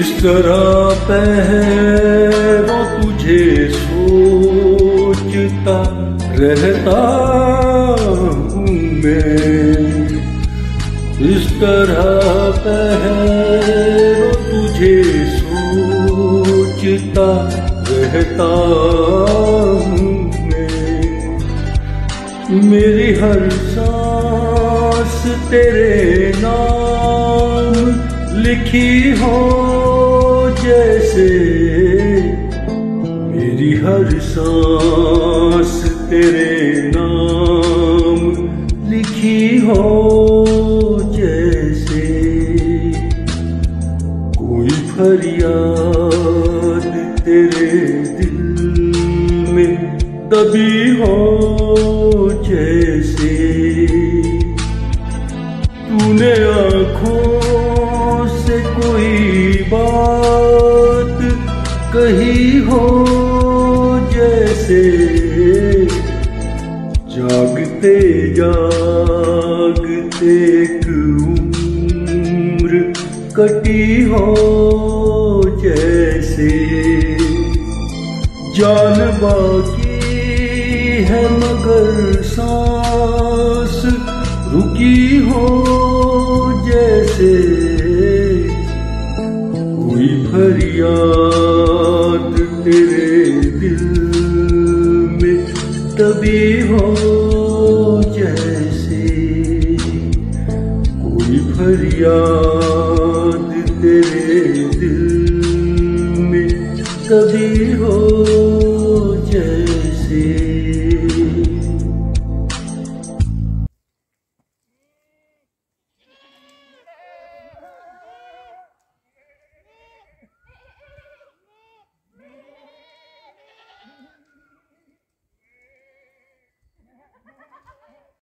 इस तरह पहरो तुझे सोचता रहता हूँ मैं। इस तरह पहरो तुझे सोचता रहता हूँ मैं। मेरी हर सांस तेरे नाम लिखी हो जैसे मेरी हर सांस तेरे नाम लिखी हो जैसे कोई फरियाद तेरे दिल में दबी हो जैसे तूने आँखों कोई बात कही हो जैसे जागते जागते उम्र कटी हो जैसे। जान बाकी है मगर सांस रुकी हो फरियाद तेरे दिल में तभी हो जैसे। कोई फरियाद तेरे दिल में तभी हो जैसे।